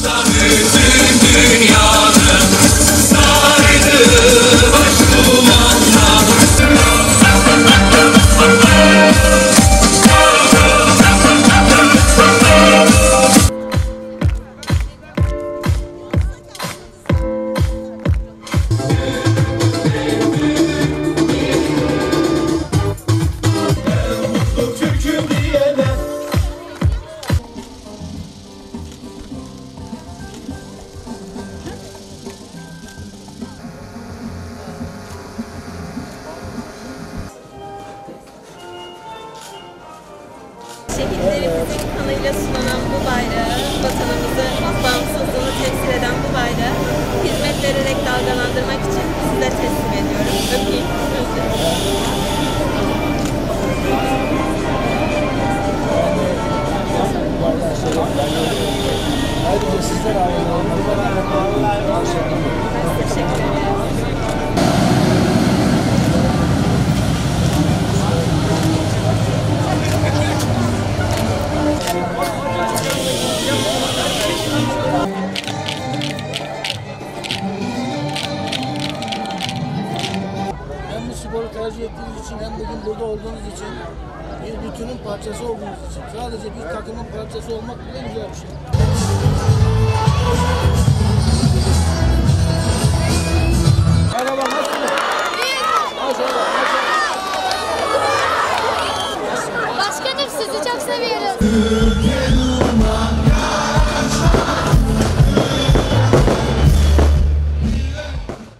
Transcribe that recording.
Salut Şehitlerimizin kanıyla sulanan bu bayrağı, vatanımızı, bağımsızlığını temsil eden bu bayrağı hizmet vererek dalgalandırmak için size teslim ediyorum. Öpeyim. Ayrıca sizler Teşekkür Hem bu sporu tercih ettiğiniz için hem bugün burada olduğunuz için bir bütünün parçası olduğunuz için sadece bir takımın parçası olmak bile güzel bir şey. Merhaba nasılsınız? Maşallah. Başkanım çok seviyoruz.